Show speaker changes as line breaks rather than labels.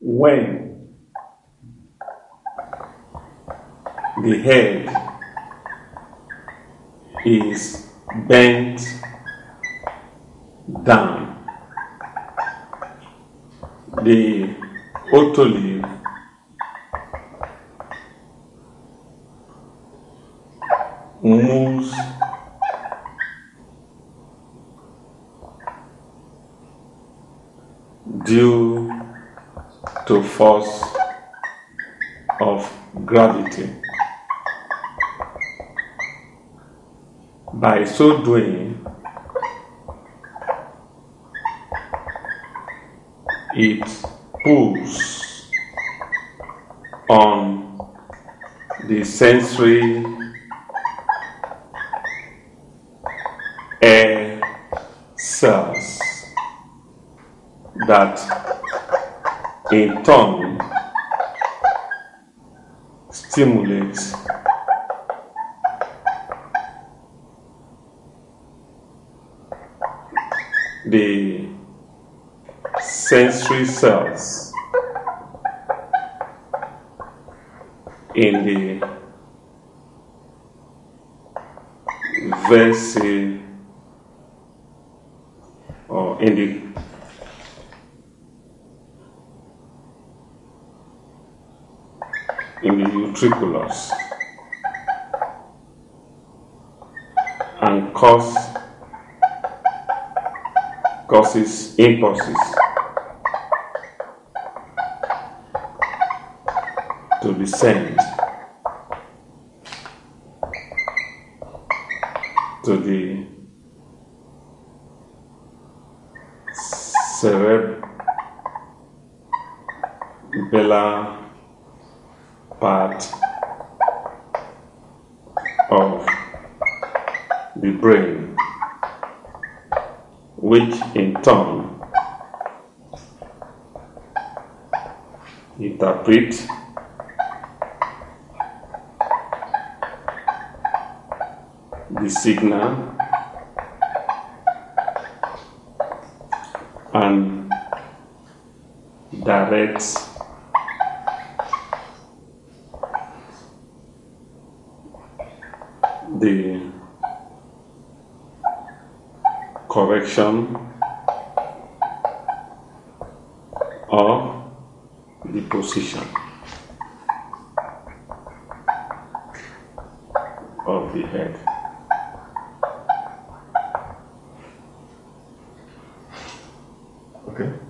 When the head is bent down, the otolith moves due to force of gravity. By so doing, it pulls on the sensory air cells that in turn stimulates the sensory cells in the vesi or in the in utriculus and cause causes impulses to descend to the cerebellar part of the brain, which in turn interpret the signal and directs the correction of the position of the head. Okay.